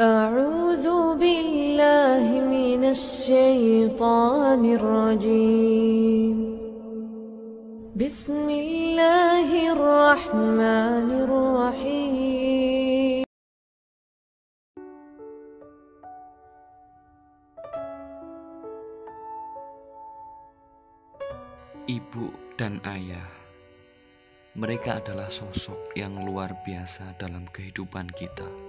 أعوذ بالله من الشيطان الرجيم بسم الله الرحمن الرحيم Ibu dan ayah, mereka adalah sosok yang luar biasa dalam kehidupan kita.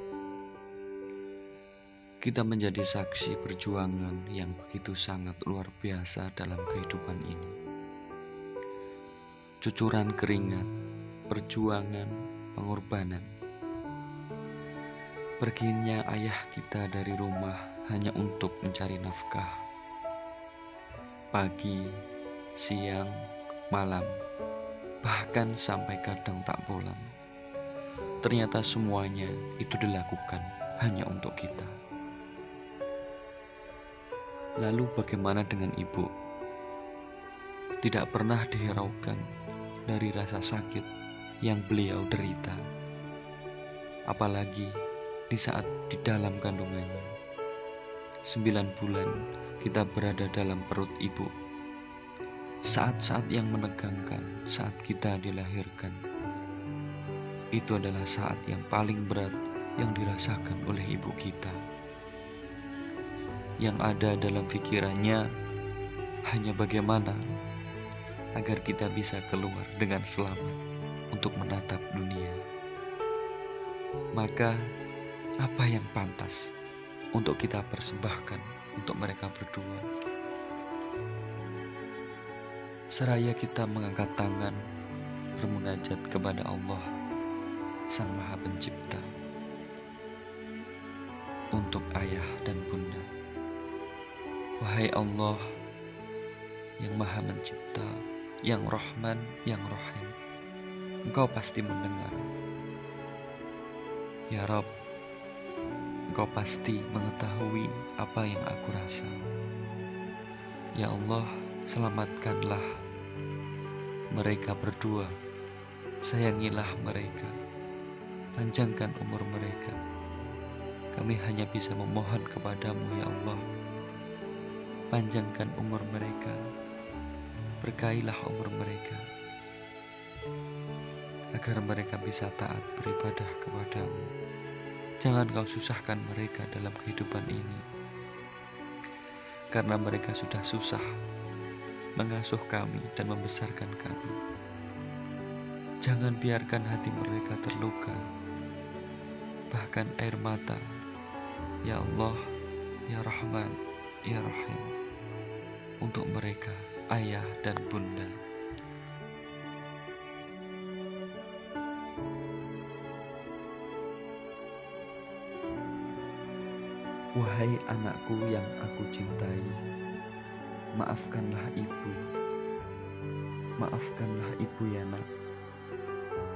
Kita menjadi saksi perjuangan yang begitu sangat luar biasa dalam kehidupan ini. Cucuran keringat, perjuangan, pengorbanan. Perginya ayah kita dari rumah hanya untuk mencari nafkah. Pagi, siang, malam, bahkan sampai kadang tak pulang. Ternyata semuanya itu dilakukan hanya untuk kita. Lalu bagaimana dengan ibu? Tidak pernah dihiraukan dari rasa sakit yang beliau derita. Apalagi di saat di dalam kandungannya. Sembilan bulan kita berada dalam perut ibu saat-saat yang menegangkan saat kita dilahirkan. Itu adalah saat yang paling berat yang dirasakan oleh ibu kita. Yang ada dalam pikirannya hanya bagaimana agar kita bisa keluar dengan selamat untuk menatap dunia. Maka, apa yang pantas untuk kita persembahkan untuk mereka berdua? seraya kita mengangkat tangan bermunajat kepada Allah Sang Maha Pencipta untuk ayah dan bunda. Wahai Allah yang Maha Mencipta, yang Rahman, yang Rahim, Engkau pasti mendengar. Ya Rob, Engkau pasti mengetahui apa yang aku rasa. Ya Allah, selamatkanlah mereka berdua. Sayangilah mereka, panjangkan umur mereka. Kami hanya bisa memohon kepadamu, ya Allah. Panjangkan umur mereka, berkailah umur mereka, agar mereka bisa taat beribadah kepadamu. Jangan kau susahkan mereka dalam kehidupan ini, karena mereka sudah susah mengasuh kami dan membesarkan kami. Jangan biarkan hati mereka terluka, bahkan air mata. Ya Allah, Ya Rahman, Ya Rahim, untuk mereka, ayah dan bunda. Wahai anakku yang aku cintai, maafkanlah ibu. Maafkanlah ibu ya nak.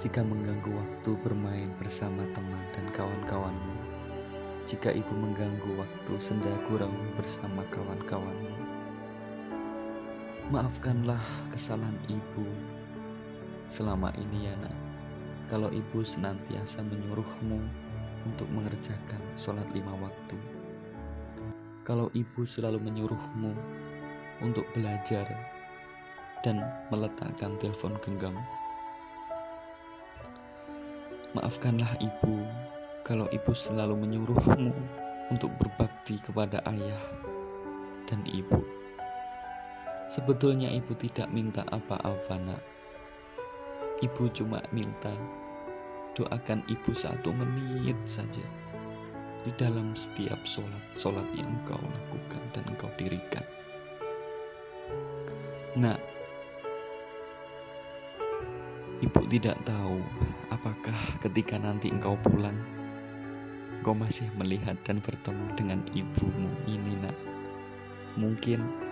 Jika mengganggu waktu bermain bersama teman dan kawan-kawanmu. Jika ibu mengganggu waktu senda gurau bersama kawan-kawanmu. Maafkanlah kesalahan ibu selama ini ya nak. Kalau ibu senantiasa menyuruhmu untuk mengerjakan sholat lima waktu. Kalau ibu selalu menyuruhmu untuk belajar dan meletakkan telepon genggam. Maafkanlah ibu kalau ibu selalu menyuruhmu untuk berbakti kepada ayah dan ibu. Sebetulnya ibu tidak minta apa-apa, Nak. Ibu cuma minta doakan ibu satu menit saja di dalam setiap sholat-sholat yang engkau lakukan dan engkau dirikan. Nak, ibu tidak tahu apakah ketika nanti engkau pulang, engkau masih melihat dan bertemu dengan ibumu ini, nak. Mungkin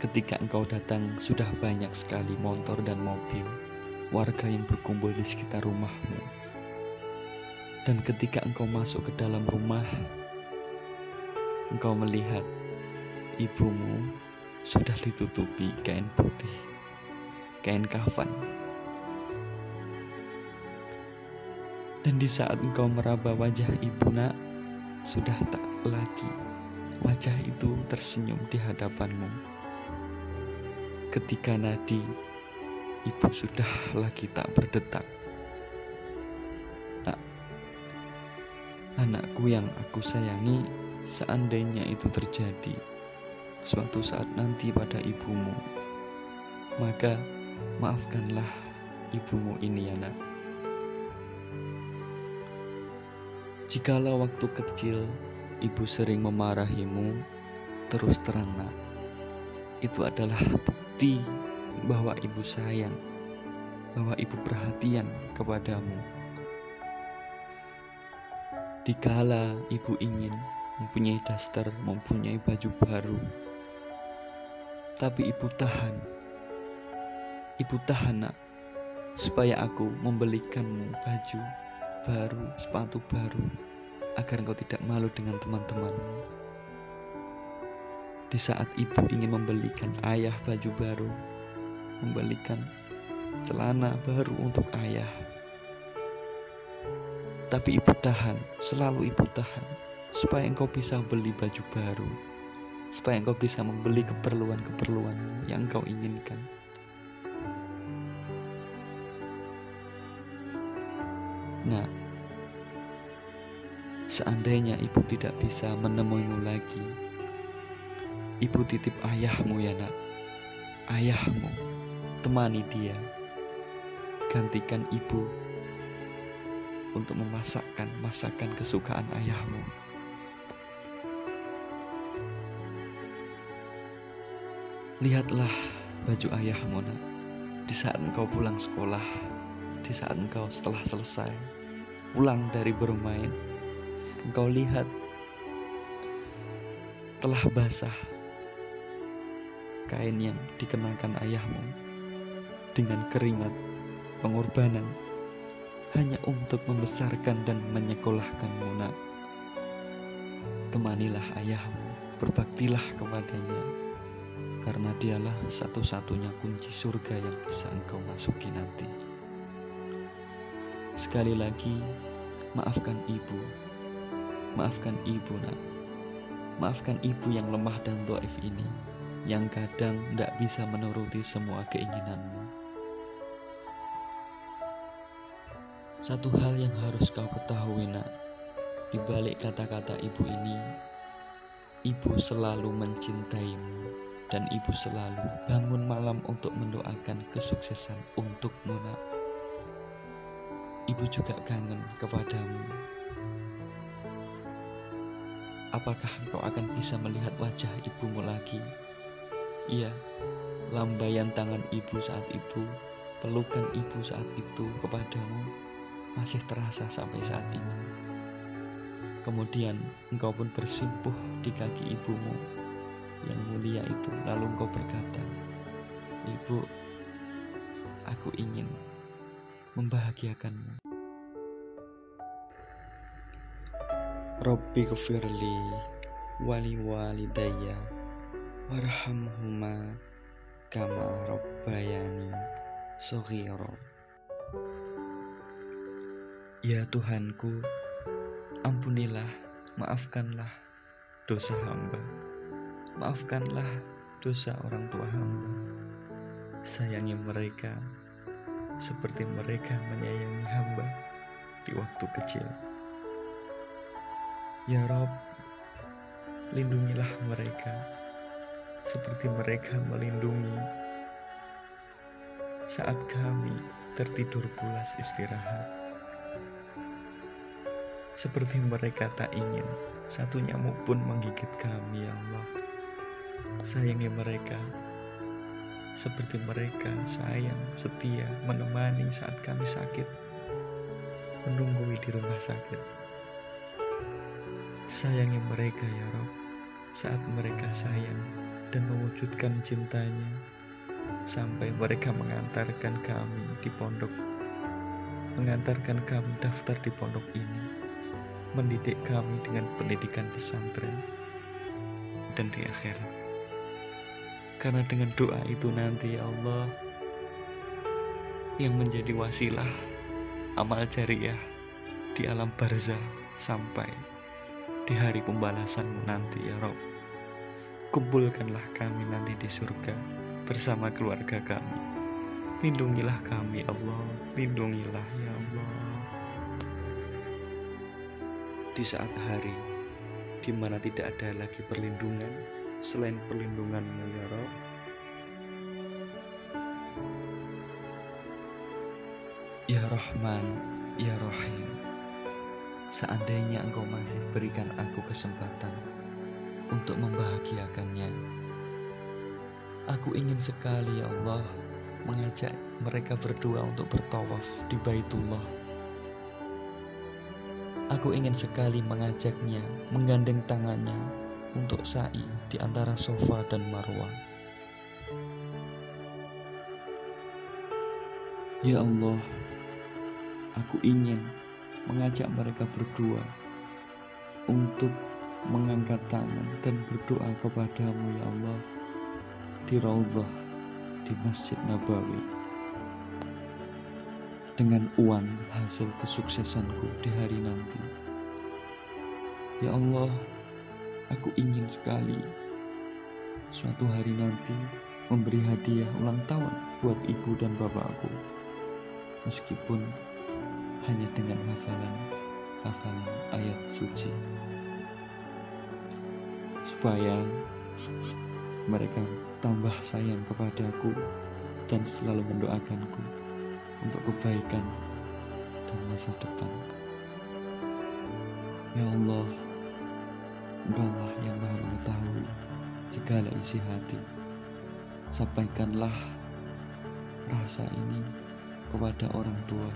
ketika engkau datang sudah banyak sekali motor dan mobil, warga yang berkumpul di sekitar rumahmu. Dan ketika engkau masuk ke dalam rumah, engkau melihat ibumu sudah ditutupi kain putih, kain kafan. Dan di saat engkau meraba wajah ibu nak, sudah tak lagi wajah itu tersenyum di hadapanmu. Ketika nadi, ibu sudah lagi tak berdetak. Nak, anakku yang aku sayangi, seandainya itu terjadi suatu saat nanti pada ibumu, maka maafkanlah ibumu ini ya nak. Jikalau waktu kecil ibu sering memarahimu, terus terang nak, itu adalah bukti bahwa ibu sayang, bahwa ibu perhatian kepadamu. Dikala ibu ingin mempunyai daster, mempunyai baju baru, tapi ibu tahan. Ibu tahan nak, supaya aku membelikanmu baju baru, sepatu baru, agar engkau tidak malu dengan teman-temanmu. Di saat ibu ingin membelikan ayah baju baru, membelikan celana baru untuk ayah. Tapi ibu tahan, selalu ibu tahan, supaya engkau bisa beli baju baru, supaya engkau bisa membeli keperluan-keperluan yang engkau inginkan. Nah, seandainya ibu tidak bisa menemuimu lagi, ibu titip ayahmu ya nak, ayahmu, temani dia, gantikan ibu untuk memasakkan masakan kesukaan ayahmu. Lihatlah baju ayahmu nak, di saat engkau pulang sekolah di saat engkau setelah selesai pulang dari bermain, engkau lihat telah basah kain yang dikenakan ayahmu dengan keringat pengorbanan hanya untuk membesarkan dan menyekolahkanmu nak. Temanilah ayahmu, berbaktilah kepadanya, karena dialah satu-satunya kunci surga yang bisa engkau masuki nanti. Sekali lagi, maafkan ibu. Maafkan ibu, nak. Maafkan ibu yang lemah dan doif ini, yang kadang tidak bisa menuruti semua keinginanmu. Satu hal yang harus kau ketahui, nak, di balik kata-kata ibu ini, ibu selalu mencintaimu dan ibu selalu bangun malam untuk mendoakan kesuksesan untukmu, nak ibu juga kangen kepadamu. Apakah engkau akan bisa melihat wajah ibumu lagi? Iya, lambaian tangan ibu saat itu, pelukan ibu saat itu kepadamu masih terasa sampai saat ini. Kemudian engkau pun bersimpuh di kaki ibumu yang mulia itu, lalu engkau berkata, "Ibu, aku ingin membahagiakanmu. Robbi kefirli wali walidayya warhamhuma kama robbayani soghiro. Ya Tuhanku, ampunilah, maafkanlah dosa hamba. Maafkanlah dosa orang tua hamba. Sayangi mereka seperti mereka menyayangi hamba di waktu kecil. Ya Rob, lindungilah mereka seperti mereka melindungi saat kami tertidur pulas istirahat. Seperti mereka tak ingin satu nyamuk pun menggigit kami, ya Allah. Sayangi mereka seperti mereka sayang, setia, menemani saat kami sakit, menunggui di rumah sakit. Sayangi mereka ya Rob, saat mereka sayang dan mewujudkan cintanya, sampai mereka mengantarkan kami di pondok, mengantarkan kami daftar di pondok ini, mendidik kami dengan pendidikan pesantren, dan di akhirat karena dengan doa itu nanti ya Allah yang menjadi wasilah amal jariah di alam barzah sampai di hari pembalasanmu nanti ya Rob. Kumpulkanlah kami nanti di surga bersama keluarga kami. Lindungilah kami Allah, lindungilah ya Allah. Di saat hari di mana tidak ada lagi perlindungan selain perlindunganmu ya Rob. Ya Rahman, Ya Rahim, seandainya Engkau masih berikan aku kesempatan untuk membahagiakannya, aku ingin sekali ya Allah mengajak mereka berdua untuk bertawaf di Baitullah. Aku ingin sekali mengajaknya menggandeng tangannya untuk sa'i di antara sofa dan marwah. Ya Allah, aku ingin mengajak mereka berdua untuk mengangkat tangan dan berdoa kepadamu ya Allah di Raudhah di Masjid Nabawi dengan uang hasil kesuksesanku di hari nanti. Ya Allah, aku ingin sekali suatu hari nanti memberi hadiah ulang tahun buat ibu dan bapakku. Meskipun hanya dengan hafalan hafalan ayat suci supaya mereka tambah sayang kepadaku dan selalu mendoakanku untuk kebaikan dan masa depan. Ya Allah, Engkaulah yang maha mengetahui segala isi hati. Sampaikanlah rasa ini kepada orang tua